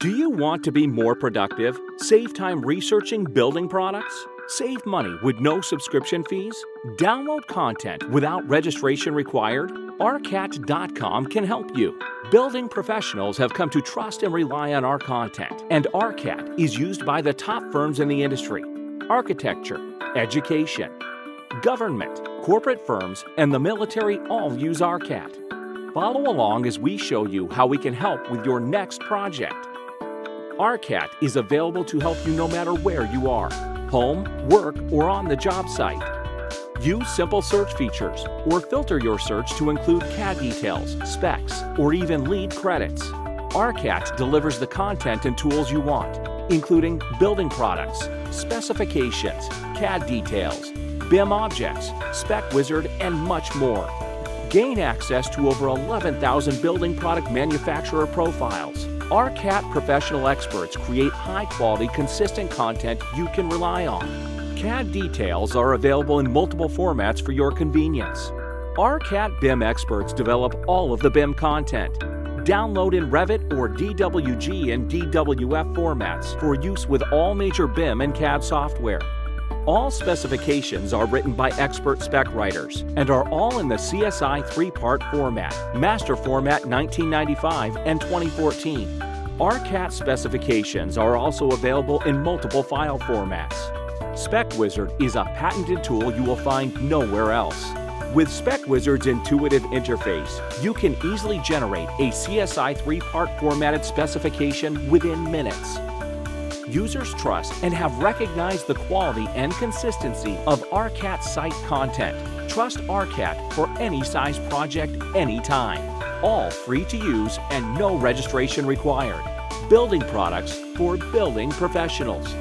Do you want to be more productive? Save time researching building products? Save money with no subscription fees? Download content without registration required? ARCAT.com can help you. Building professionals have come to trust and rely on our content, and ARCAT is used by the top firms in the industry architecture, education, government, corporate firms, and the military all use ARCAT. Follow along as we show you how we can help with your next project. ARCAT is available to help you no matter where you are home, work, or on the job site. Use simple search features or filter your search to include CAD details, specs, or even LEED credits. ARCAT delivers the content and tools you want, including building products, specifications, CAD details, BIM objects, Spec Wizard, and much more. Gain access to over 11,000 building product manufacturer profiles. ARCAT professional experts create high quality, consistent content you can rely on. CAD details are available in multiple formats for your convenience. ARCAT BIM experts develop all of the BIM content. Download in Revit or DWG and DWF formats for use with all major BIM and CAD software. All specifications are written by expert spec writers and are all in the CSI three part format, Master Format 1995 and 2014. ARCAT specifications are also available in multiple file formats. Spec Wizard is a patented tool you will find nowhere else. With Spec Wizard's intuitive interface, you can easily generate a CSI three part formatted specification within minutes users trust and have recognized the quality and consistency of ARCAT site content. Trust ARCAT for any size project, anytime. All free to use and no registration required. Building products for building professionals.